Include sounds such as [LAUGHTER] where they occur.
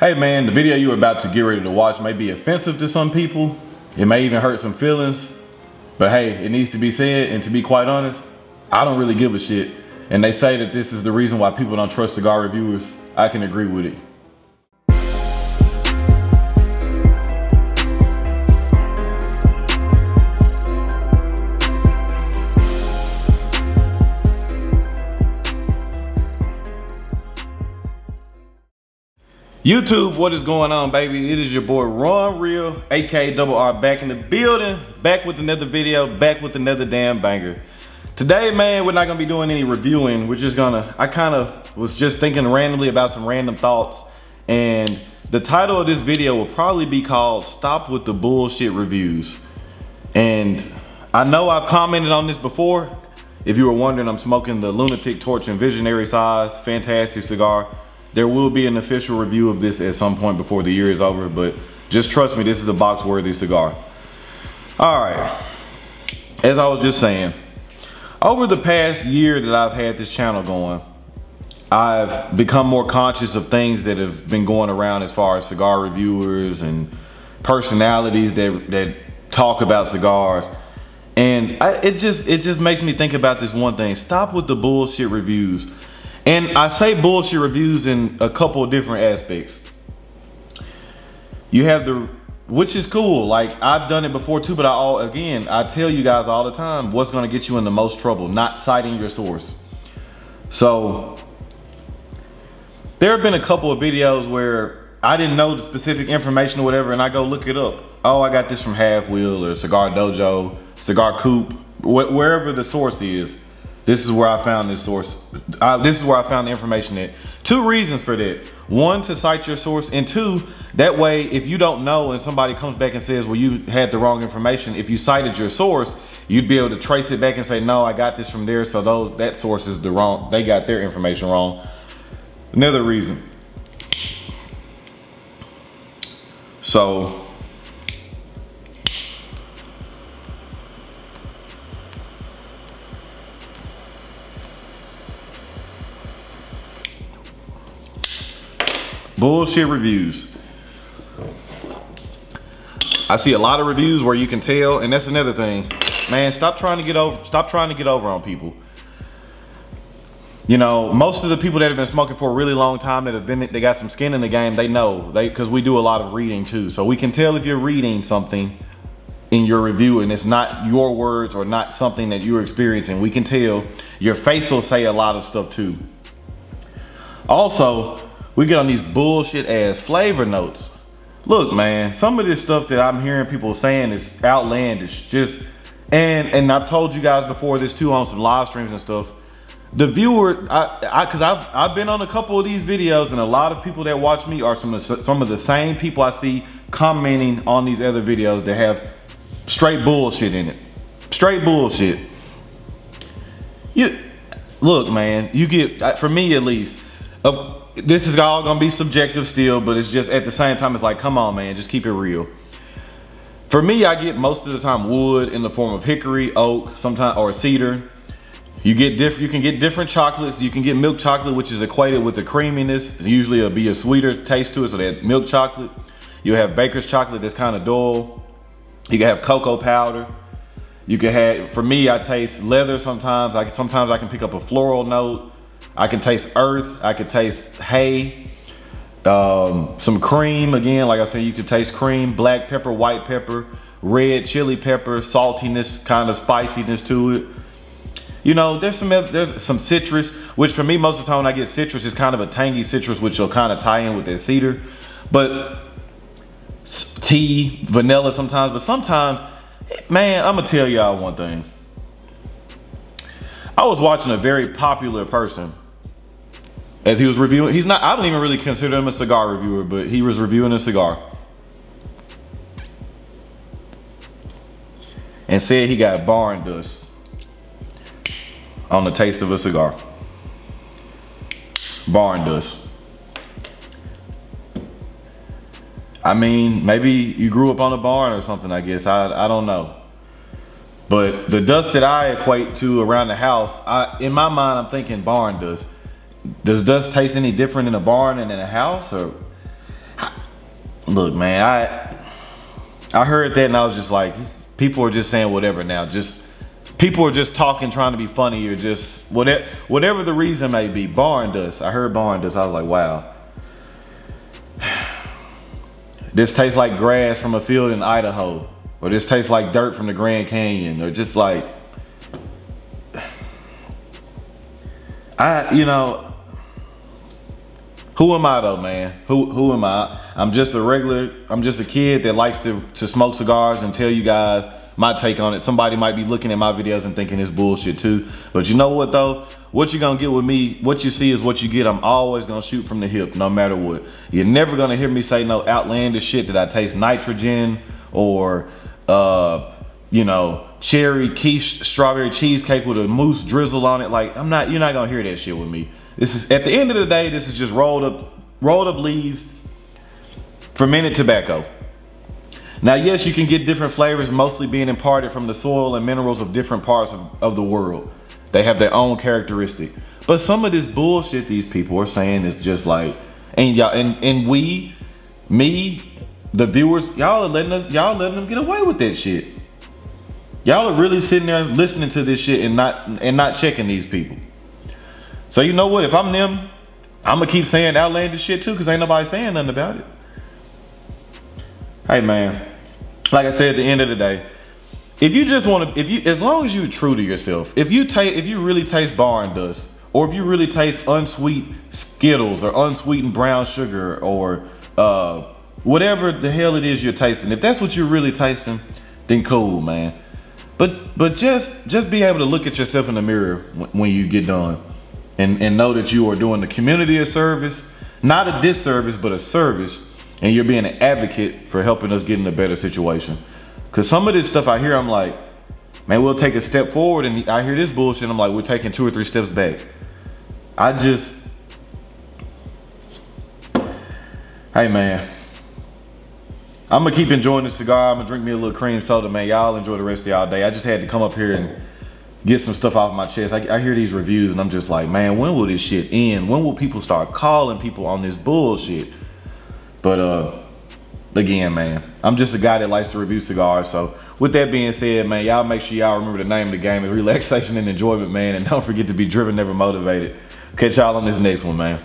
Hey man, the video you're about to get ready to watch may be offensive to some people. It may even hurt some feelings. But hey, it needs to be said, and to be quite honest, I don't really give a shit. And they say that this is the reason why people don't trust cigar reviewers. I can agree with it. YouTube, what is going on, baby? It is your boy Ron Real, aka Double R, back in the building, back with another video, back with another damn banger. Today, man, we're not gonna be doing any reviewing. We're just gonna, I kind of was just thinking randomly about some random thoughts, and the title of this video will probably be called Stop with the Bullshit Reviews. And I know I've commented on this before. If you were wondering, I'm smoking the Lunatic Torch and Visionary Size, fantastic cigar. There will be an official review of this at some point before the year is over, but just trust me, this is a box worthy cigar. All right, as I was just saying, over the past year that I've had this channel going, I've become more conscious of things that have been going around as far as cigar reviewers and personalities that, that talk about cigars. And I, it just it just makes me think about this one thing. Stop with the bullshit reviews. And I say bullshit reviews in a couple of different aspects. You have the, which is cool. Like I've done it before too, but I all, again, I tell you guys all the time, what's gonna get you in the most trouble, not citing your source. So there have been a couple of videos where I didn't know the specific information or whatever, and I go look it up. Oh, I got this from Half Wheel or Cigar Dojo, Cigar Coop, wh wherever the source is. This is where I found this source. Uh, this is where I found the information at. Two reasons for that. One, to cite your source. And two, that way, if you don't know and somebody comes back and says, well, you had the wrong information, if you cited your source, you'd be able to trace it back and say, no, I got this from there. So those that source is the wrong, they got their information wrong. Another reason. So Bullshit reviews. I see a lot of reviews where you can tell, and that's another thing. Man, stop trying to get over stop trying to get over on people. You know, most of the people that have been smoking for a really long time that have been they got some skin in the game, they know. They cause we do a lot of reading too. So we can tell if you're reading something in your review and it's not your words or not something that you're experiencing. We can tell your face will say a lot of stuff too. Also, we get on these bullshit ass flavor notes. Look, man, some of this stuff that I'm hearing people saying is outlandish. Just and and I've told you guys before this too on some live streams and stuff. The viewer, I, I, cause I've I've been on a couple of these videos, and a lot of people that watch me are some of some of the same people I see commenting on these other videos that have straight bullshit in it. Straight bullshit. You look, man. You get for me at least. Of this is all gonna be subjective still, but it's just at the same time, it's like, come on, man, just keep it real. For me, I get most of the time wood in the form of hickory, oak, sometimes or cedar. You get different. You can get different chocolates. You can get milk chocolate, which is equated with the creaminess. Usually, it'll be a sweeter taste to it. So that milk chocolate. You have baker's chocolate that's kind of dull. You can have cocoa powder. You can have. For me, I taste leather sometimes. I sometimes I can pick up a floral note. I can taste earth. I can taste hay. Um, some cream again. Like I said, you can taste cream, black pepper, white pepper, red chili pepper, saltiness, kind of spiciness to it. You know, there's some there's some citrus, which for me most of the time when I get citrus, is kind of a tangy citrus, which will kind of tie in with that cedar. But tea, vanilla sometimes, but sometimes, man, I'm gonna tell y'all one thing. I was watching a very popular person as he was reviewing. He's not, I don't even really consider him a cigar reviewer, but he was reviewing a cigar. And said he got barn dust on the taste of a cigar. Barn dust. I mean, maybe you grew up on a barn or something, I guess. I, I don't know. But the dust that I equate to around the house, I, in my mind, I'm thinking barn dust. Does dust taste any different in a barn and in a house? Or look, man, I I heard that and I was just like, people are just saying whatever now. Just people are just talking, trying to be funny, or just whatever whatever the reason may be. Barn dust. I heard barn dust. I was like, wow. [SIGHS] This tastes like grass from a field in Idaho. Or this tastes like dirt from the Grand Canyon. Or just like [SIGHS] I, you know, who am I though, man? Who who am I? I'm just a regular, I'm just a kid that likes to, to smoke cigars and tell you guys my take on it. Somebody might be looking at my videos and thinking it's bullshit too. But you know what though? What you're gonna get with me, what you see is what you get. I'm always gonna shoot from the hip, no matter what. You're never gonna hear me say no outlandish shit that I taste nitrogen or uh, you know, cherry quiche strawberry cheesecake with a mousse drizzle on it. Like I'm not, you're not gonna hear that shit with me. This is at the end of the day, this is just rolled up, rolled up leaves, fermented tobacco. Now, yes, you can get different flavors, mostly being imparted from the soil and minerals of different parts of, of the world. They have their own characteristic. But some of this bullshit these people are saying is just like, and y'all, and, and we, me, the viewers, y'all are letting us, y'all letting them get away with that shit. Y'all are really sitting there listening to this shit and not and not checking these people. So you know what? If I'm them, I'm gonna keep saying outlandish shit too, cause ain't nobody saying nothing about it. Hey man, like I said at the end of the day, if you just want to, if you, as long as you're true to yourself, if you taste, if you really taste barn dust, or if you really taste unsweet Skittles or unsweetened brown sugar or uh, whatever the hell it is you're tasting, if that's what you're really tasting, then cool, man. But but just just be able to look at yourself in the mirror when you get done, and and know that you are doing the community a service, not a disservice, but a service and you're being an advocate for helping us get in a better situation. Cause some of this stuff I hear, I'm like, man, we'll take a step forward, and I hear this bullshit, I'm like, we're taking two or three steps back. I just, hey man, I'm gonna keep enjoying the cigar. I'm gonna drink me a little cream soda, man. Y'all enjoy the rest of y'all day. I just had to come up here and get some stuff off my chest. I, I, hear these reviews and I'm just like, man, when will this shit end? When will people start calling people on this bullshit? But uh, again, man, I'm just a guy that likes to review cigars. So with that being said, man, y'all make sure y'all remember the name of the game is relaxation and enjoyment, man. And don't forget to be driven, never motivated. Catch y'all on this next one, man.